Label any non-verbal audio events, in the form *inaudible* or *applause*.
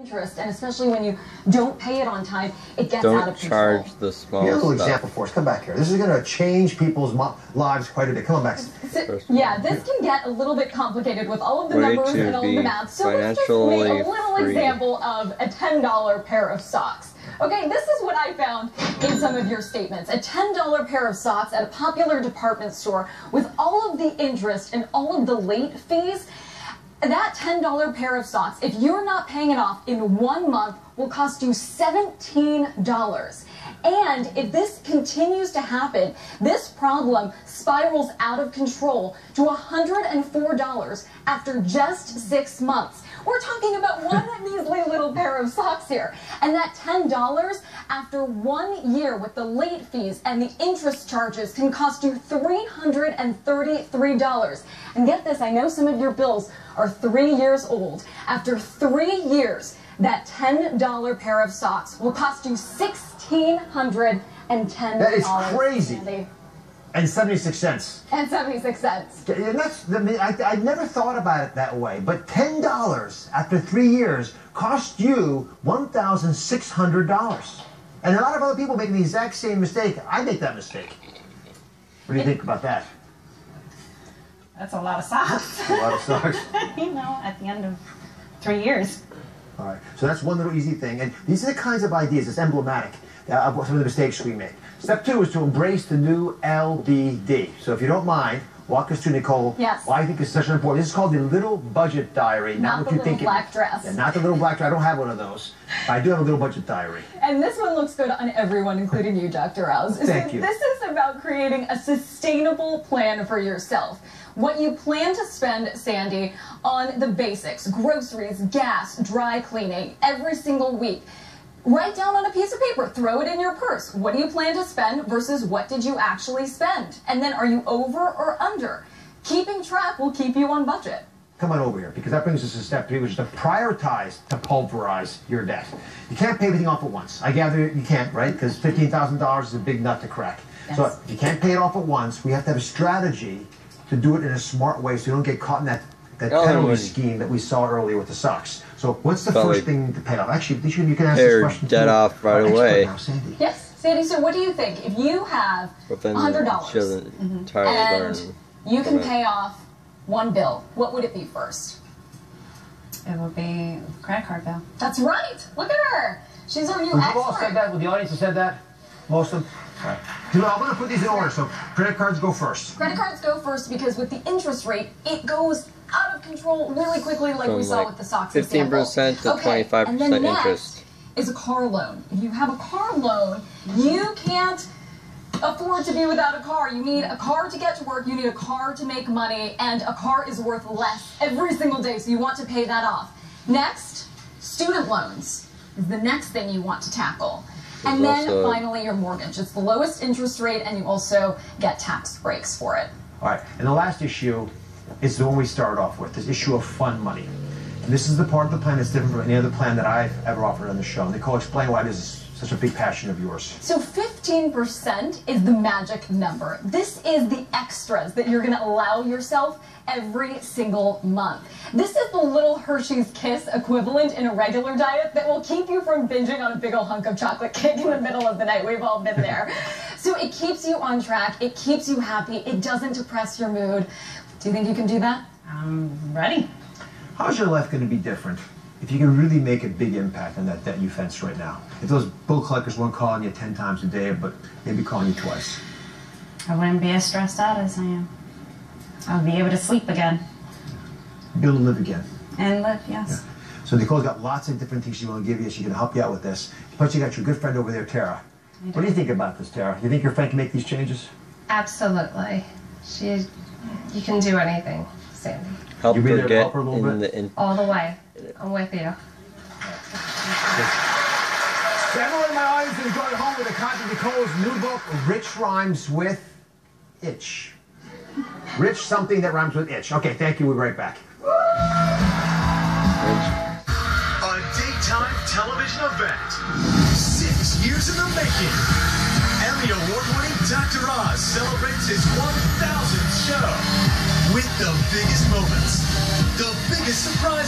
interest, and especially when you don't pay it on time, it gets out Don't of control. charge the small Here's a little stuff. example for us. Come back here. This is going to change people's mo- lives quite a bit. Come on back. So- yeah, this can get a little bit complicated with all of the Way numbers to and all of the math. So let's just make a little free. example of a $10 pair of socks. Okay, this is what I found in some of your statements. A $10 pair of socks at a popular department store with all of the interest and all of the late fees. That $10 pair of socks, if you're not paying it off in one month, will cost you $17. And if this continues to happen, this problem spirals out of control to $104 after just six months. We're talking about one measly *laughs* little pair of socks here. And that $10 after one year with the late fees and the interest charges can cost you $333. And get this, I know some of your bills are three years old. After three years, that $10 pair of socks will cost you $1,610. That is crazy. Sandy. And 76 cents. And 76 cents. And that's, I, mean, I, I never thought about it that way. But $10 after three years cost you $1,600. And a lot of other people make the exact same mistake. I make that mistake. What do you think about that? That's a lot of socks. A lot of socks. *laughs* you know, at the end of three years. All right. So that's one little easy thing. And these are the kinds of ideas, it's emblematic uh, of some of the mistakes we make. Step two is to embrace the new LBD. So if you don't mind, walk us through, Nicole, Yes. why I think it's such an important. This is called the Little Budget Diary. Not what the you little think black dress. Yeah, not the little black dress. I don't have one of those. I do have a little budget diary. And this one looks good on everyone, including you, Dr. Oz. Thank So you. This is about creating a sustainable plan for yourself. What you plan to spend, Sandy, on the basics groceries, gas, dry cleaning, every single week. Write down on a piece of paper, throw it in your purse. What do you plan to spend versus what did you actually spend? And then are you over or under? Keeping track will keep you on budget. Come on over here, because that brings us to step three, which is to prioritize to pulverize your debt. You can't pay everything off at once. I gather you can't, right? Because $15,000 is a big nut to crack. So if you can't pay it off at once, we have to have a strategy to do it in a smart way so you don't get caught in that, that Oh, penalty when- scheme that we saw earlier with the socks. So what's the But, first like, thing to pay off? Actually, you, should, you can ask pay this your question debt to off right our away. Now, Sandy. Yes, Sandy, so what do you think? If you have $100 she doesn't and learn. you can pay off one bill, what would it be first? It would be credit card bill. That's right. Look at her. She's our new We've all said that. With the audience have said that? Most of them? All right. So I'm going to put these in order. So credit cards go first. Credit cards go first because with the interest rate, it goes out of control really quickly, like we From, saw like, with the stocks 15% to okay. 25% and then next interest. Is a car loan. If you have a car loan, you can't afford to be without a car. You need a car to get to work, you need a car to make money, and a car is worth less every single day, so you want to pay that off. Next, student loans is the next thing you want to tackle. And then also- finally your mortgage. It's the lowest interest rate and you also get tax breaks for it. All right, and the last issue is the one we started off with, this issue of fund money. And this is the part of the plan that's different from any other plan that I've ever offered on the show. Nicole, explain why this is such a big passion of yours. So 15% is the magic number. This is the extras that you're going to allow yourself every single month. This is the little Hershey's Kiss equivalent in a regular diet that will keep you from binging on a big old hunk of chocolate cake in the middle of the night. We've all been *laughs* there. So it keeps you on track. It keeps you happy. It doesn't depress your mood. Do you think you can do that? I'm ready. How's your life going to be different if you can really make a big impact on that debt you fence right now? If those bill collectors weren't calling you 10 times a day, but maybe calling you twice. I wouldn't be as stressed out as I am. I'll be able to sleep again Be able to live again. and live, yes. So Nicole's got lots of different things she want to give you. She can help you out with this. Plus, you got your good friend over there, Tara. What do you think about this, Tara? You think your friend can make these changes? Absolutely. She, you can do anything, Sandy. Help You her get help her a little in bit? the in- All the way. I'm with you. Everyone in my audience is going home with a copy of Nicole's new book, Rich Rhymes with Itch. Rich something that rhymes with itch. Okay, thank you. We'll be right back. A daytime television event. Six years in the making. Dr. Oz celebrates his 1000th show with the biggest moments, the biggest surprises.